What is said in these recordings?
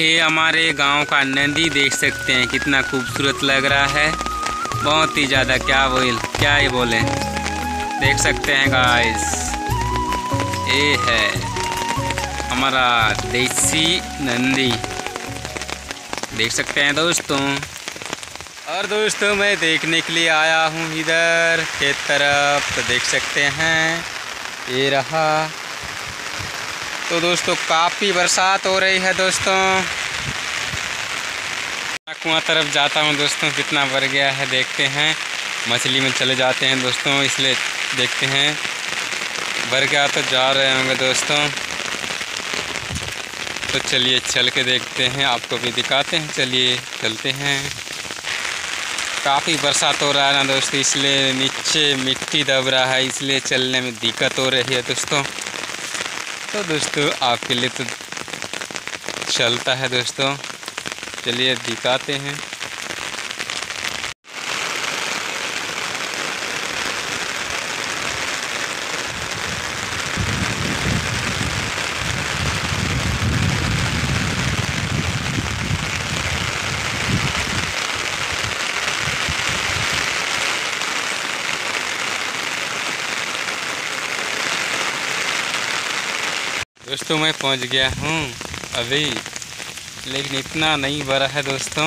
ये हमारे गाँव का नदी देख सकते हैं, कितना खूबसूरत लग रहा है। बहुत ही ज़्यादा क्या बोल, क्या ही बोले। देख सकते हैं गाइस ये है हमारा देसी नंदी। देख सकते हैं दोस्तों। और दोस्तों, मैं देखने के लिए आया हूँ इधर, खेत तरफ़। तो देख सकते हैं, ये रहा तो दोस्तों, काफ़ी बरसात हो रही है दोस्तों। कुआँ तरफ़ जाता हूँ दोस्तों, कितना भर गया है देखते हैं। मछली में चले जाते हैं दोस्तों, इसलिए देखते हैं। भर गया तो जा रहे होंगे दोस्तों। तो चलिए, चल के देखते हैं, आपको भी दिखाते हैं। चलिए, चलते हैं। काफ़ी बरसात हो रहा है ना दोस्तों, इसलिए नीचे मिट्टी दब रहा है, इसलिए चलने में दिक्कत हो रही है दोस्तों। तो दोस्तों आपके लिए तो चलता है दोस्तों। चलिए दिखाते हैं। दोस्तों, मैं पहुँच गया हूँ अभी। लेकिन इतना नहीं भरा है दोस्तों,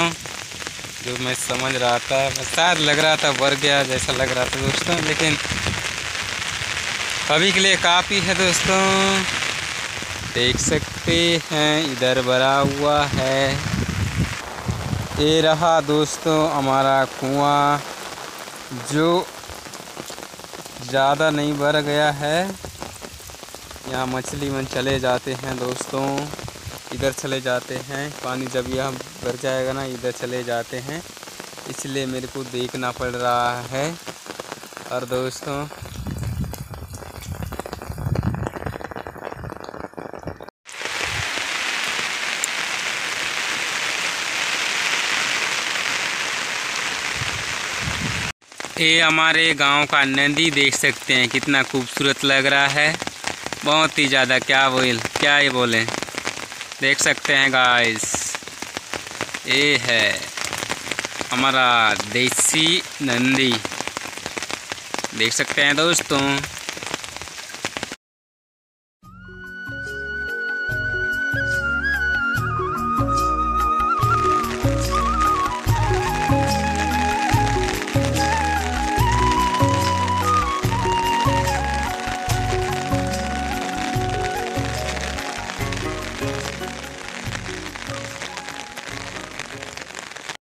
जो मैं समझ रहा था। शायद लग रहा था भर गया जैसा लग रहा था दोस्तों, लेकिन अभी के लिए काफ़ी है दोस्तों। देख सकते हैं, इधर भरा हुआ है। ये रहा दोस्तों हमारा कुआँ, जो ज़्यादा नहीं भर गया है। यहाँ मछली मन चले जाते हैं दोस्तों। इधर चले जाते हैं। पानी जब यहाँ भर जाएगा ना, इधर चले जाते हैं। इसलिए मेरे को देखना पड़ रहा है। और दोस्तों, ये हमारे गाँव का नदी देख सकते हैं। कितना खूबसूरत लग रहा है। बहुत ही ज़्यादा, क्या बोल, क्या ही बोले? देख सकते हैं गाइस ये है हमारा देसी नंदी। देख सकते हैं दोस्तों?